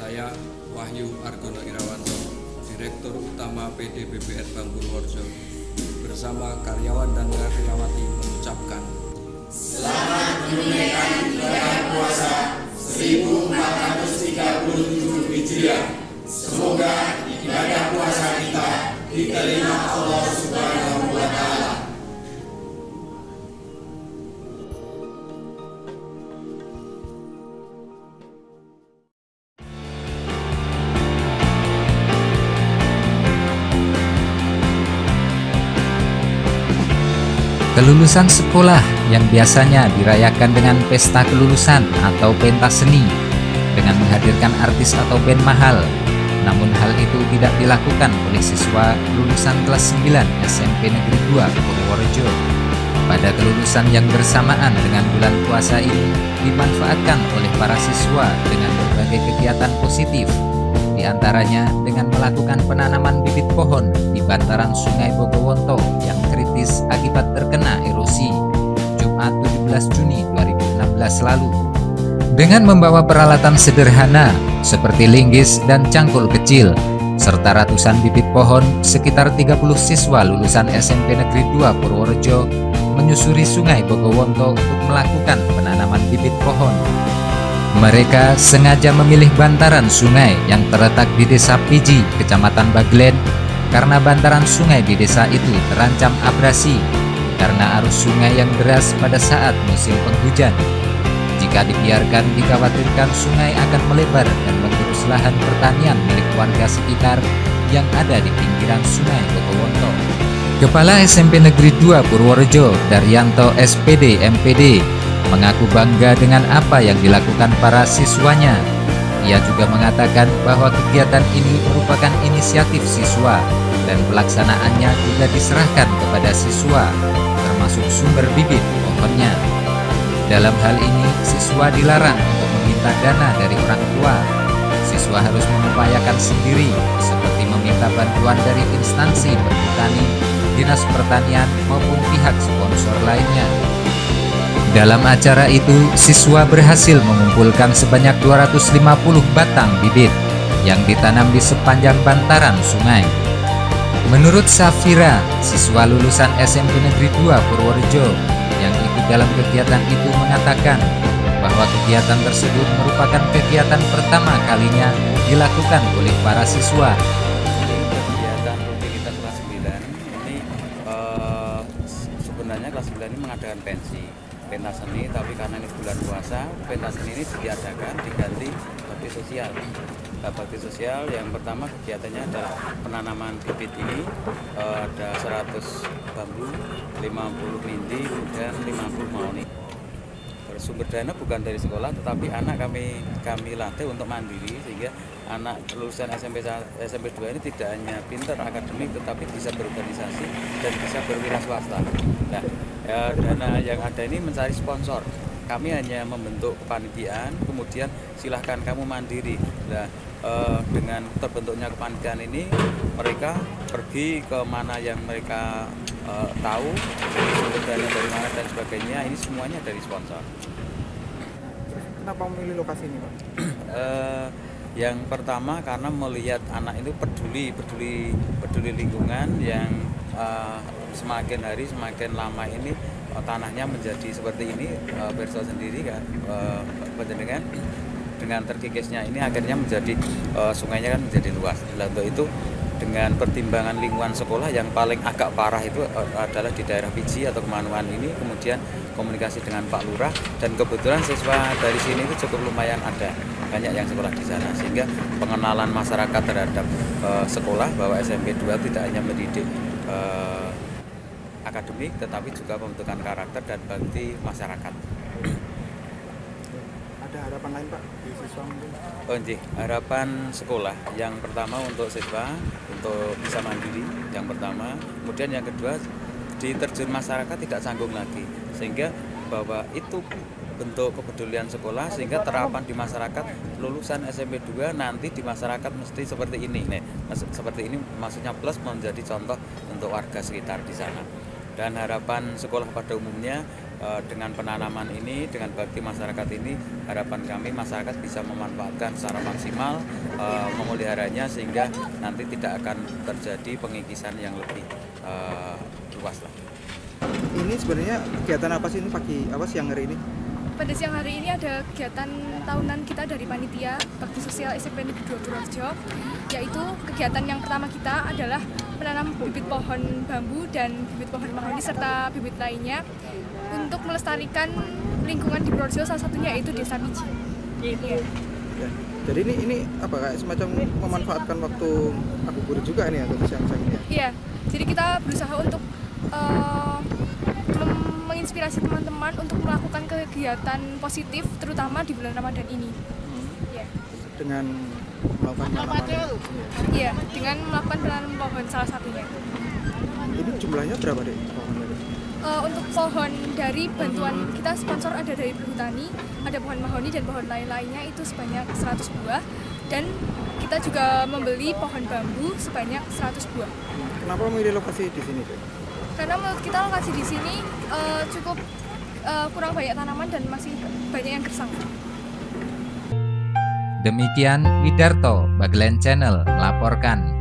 Saya Wahyu Argono Irawanto, Direktur Utama PD BBR Bank Purworejo, bersama karyawan dan karyawati mengucapkan Selamat menunaikan ibadah puasa 1437 Hijriah. Semoga ibadah puasa kita diterima Allah Kelulusan sekolah yang biasanya dirayakan dengan pesta kelulusan atau pentas seni dengan menghadirkan artis atau band mahal. Namun hal itu tidak dilakukan oleh siswa lulusan kelas 9 SMP Negeri 2 Purworejo. Pada kelulusan yang bersamaan dengan bulan puasa ini dimanfaatkan oleh para siswa dengan berbagai kegiatan positif di antaranya dengan melakukan penanaman bibit pohon di bantaran Sungai Bogowonto yang kritis akibat terkena erosi Jumat 17 Juni 2016 lalu. Dengan membawa peralatan sederhana seperti linggis dan cangkul kecil, serta ratusan bibit pohon, sekitar 30 siswa lulusan SMP Negeri 2 Purworejo menyusuri Sungai Bogowonto untuk melakukan penanaman bibit pohon. Mereka sengaja memilih bantaran sungai yang terletak di Desa Piji, Kecamatan Baglen, karena bantaran sungai di desa itu terancam abrasi karena arus sungai yang deras pada saat musim penghujan. Jika dibiarkan, dikhawatirkan sungai akan melebar dan mengurus lahan pertanian milik warga sekitar yang ada di pinggiran sungai Bogowonto. Kepala SMP Negeri 2 Purworejo, Daryanto SPD MPD, mengaku bangga dengan apa yang dilakukan para siswanya. Ia juga mengatakan bahwa kegiatan ini merupakan inisiatif siswa dan pelaksanaannya juga diserahkan kepada siswa, termasuk sumber bibit pohonnya. Dalam hal ini, siswa dilarang untuk meminta dana dari orang tua. Siswa harus mengupayakan sendiri, seperti meminta bantuan dari instansi perhutani, dinas pertanian, maupun pihak sponsor lainnya. Dalam acara itu, siswa berhasil mengumpulkan sebanyak 250 batang bibit yang ditanam di sepanjang bantaran sungai. Menurut Safira, siswa lulusan SMP Negeri 2 Purworejo yang ikut dalam kegiatan itu mengatakan bahwa kegiatan tersebut merupakan kegiatan pertama kalinya dilakukan oleh para siswa. Kegiatan kita kelas 9 ini eh, sebenarnya kelas 9 ini mengadakan pensi pentas seni tapi karena ini bulan puasa pentas seni ini diadakan diganti bakti sosial. Nah, bakti sosial yang pertama kegiatannya adalah penanaman bibit ini eh, ada 100 bambu 50 mindi dan 50 mauni sumber dana bukan dari sekolah tetapi anak kami kami latih untuk mandiri sehingga anak lulusan SMP SMP 2 ini tidak hanya pintar akademik tetapi bisa berorganisasi dan bisa berwira swasta. Nah, ya, dana yang ada ini mencari sponsor. Kami hanya membentuk kepanitiaan, kemudian silahkan kamu mandiri. Nah, eh, dengan terbentuknya kepanitiaan ini, mereka pergi ke mana yang mereka eh, tahu, sumber dari mana dan sebagainya. Ini semuanya dari sponsor. Kenapa memilih lokasi ini, Pak? Eh, yang pertama karena melihat anak itu peduli peduli peduli lingkungan yang eh, semakin hari semakin lama ini eh, tanahnya menjadi seperti ini uh, Berso sendiri kan eh, dengan dengan terkikisnya ini akhirnya menjadi eh, sungainya kan menjadi luas untuk itu dengan pertimbangan lingkungan sekolah yang paling agak parah itu eh, adalah di daerah Piji atau Kemanuan ini kemudian komunikasi dengan Pak Lurah dan kebetulan siswa dari sini itu cukup lumayan ada banyak yang sekolah di sana sehingga pengenalan masyarakat terhadap eh, sekolah bahwa SMP 2 tidak hanya mendidik eh, akademik tetapi juga pembentukan karakter dan bakti masyarakat. Ada harapan lain, Pak, di siswa mungkin? Oh, nggih. harapan sekolah. Yang pertama untuk siswa untuk bisa mandiri yang pertama, kemudian yang kedua diterjun masyarakat tidak canggung lagi. Sehingga bahwa itu bentuk kepedulian sekolah sehingga terapan di masyarakat lulusan SMP 2 nanti di masyarakat mesti seperti ini. Nih seperti ini maksudnya plus menjadi contoh untuk warga sekitar di sana. Dan harapan sekolah pada umumnya dengan penanaman ini, dengan bakti masyarakat ini, harapan kami masyarakat bisa memanfaatkan secara maksimal, eh, memeliharanya sehingga nanti tidak akan terjadi pengikisan yang lebih eh, luas lah. Ini sebenarnya kegiatan apa sih ini pagi apa siang hari ini? Pada siang hari ini ada kegiatan tahunan kita dari panitia Bakti Sosial SMP Negeri 2 Purworejo yaitu kegiatan yang pertama kita adalah menanam bibit pohon bambu dan bibit pohon mahoni serta bibit lainnya untuk melestarikan lingkungan di Purworejo salah satunya yaitu Desa Biji. Iya. Ya. Jadi ini ini apa kayak semacam memanfaatkan waktu aku guru juga ini ya untuk siang-siang ini ya. Iya, jadi kita berusaha untuk mem- menginspirasi teman-teman untuk melakukan kegiatan positif terutama di bulan Ramadan ini. Iya. dengan melakukan tanaman. Iya. Iya, dengan melakukan penanaman pohon salah satunya. Ini jumlahnya berapa deh pohonnya? Eh, untuk pohon dari bantuan kita sponsor ada dari Perhutani, ada pohon mahoni dan pohon lain-lainnya itu sebanyak 100 buah dan kita juga membeli pohon bambu sebanyak 100 buah. Kenapa memilih lokasi di sini? Karena menurut kita lokasi di sini eh, cukup eh, kurang banyak tanaman dan masih banyak yang gersang. Demikian Widarto Bagelen Channel melaporkan.